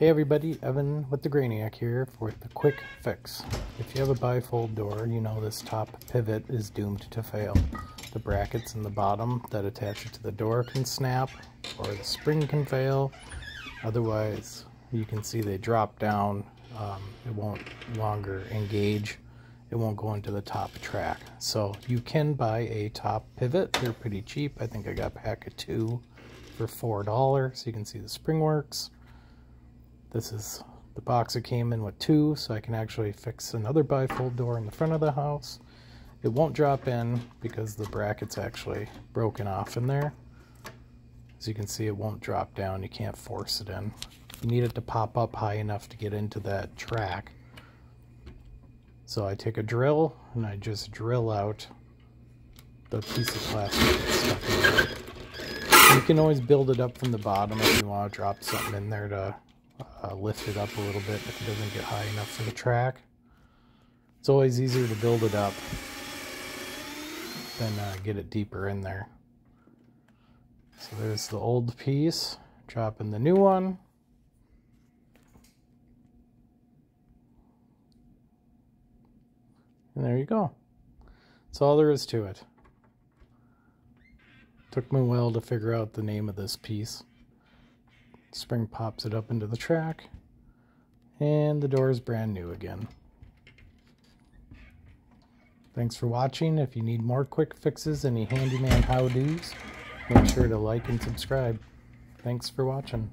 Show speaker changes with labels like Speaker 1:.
Speaker 1: Hey everybody, Evan with the Grainiac here for the quick fix. If you have a bifold door, you know this top pivot is doomed to fail. The brackets in the bottom that attach it to the door can snap, or the spring can fail. Otherwise, you can see they drop down. Um, it won't longer engage. It won't go into the top track. So you can buy a top pivot. They're pretty cheap. I think I got a pack of two for $4. So you can see the spring works. This is the box it came in with two, so I can actually fix another bifold door in the front of the house. It won't drop in because the bracket's actually broken off in there. As you can see, it won't drop down. You can't force it in. You need it to pop up high enough to get into that track. So I take a drill and I just drill out the piece of plastic. You can always build it up from the bottom if you want to drop something in there to uh, lift it up a little bit if it doesn't get high enough for the track. It's always easier to build it up than uh, get it deeper in there. So there's the old piece, dropping the new one. And there you go. That's all there is to it. Took me a while to figure out the name of this piece. Spring pops it up into the track. And the door is brand new again. Thanks for watching. If you need more quick fixes, any handyman how-dos, make sure to like and subscribe. Thanks for watching.